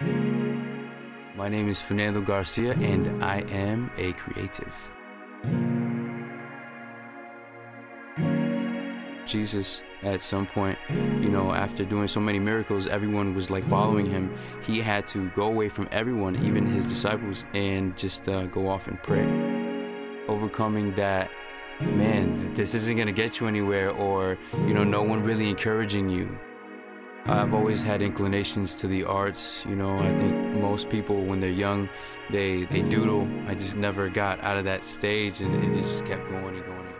My name is Fernando Garcia, and I am a creative. Jesus, at some point, you know, after doing so many miracles, everyone was like following him. He had to go away from everyone, even his disciples, and just uh, go off and pray. Overcoming that, man, this isn't gonna get you anywhere, or, you know, no one really encouraging you. I've always had inclinations to the arts. You know, I think most people when they're young, they they doodle. I just never got out of that stage, and it just kept going and going and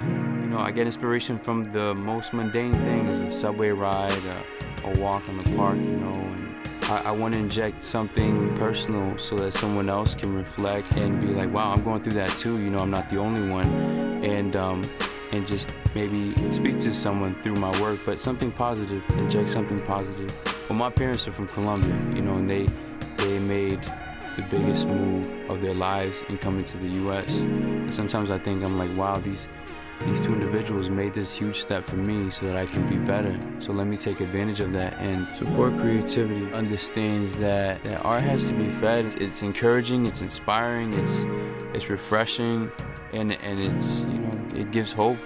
going. You know, I get inspiration from the most mundane things: a subway ride, a, a walk in the park. You know, and I, I want to inject something personal so that someone else can reflect and be like, "Wow, I'm going through that too." You know, I'm not the only one, and um, and just maybe speak to someone through my work, but something positive, inject something positive. Well, my parents are from Colombia, you know, and they they made the biggest move of their lives in coming to the U.S. And sometimes I think I'm like, wow, these these two individuals made this huge step for me so that I can be better. So let me take advantage of that and support creativity. Understands that, that art has to be fed. It's, it's encouraging, it's inspiring, it's it's refreshing, and and it's you know it gives hope